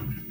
you.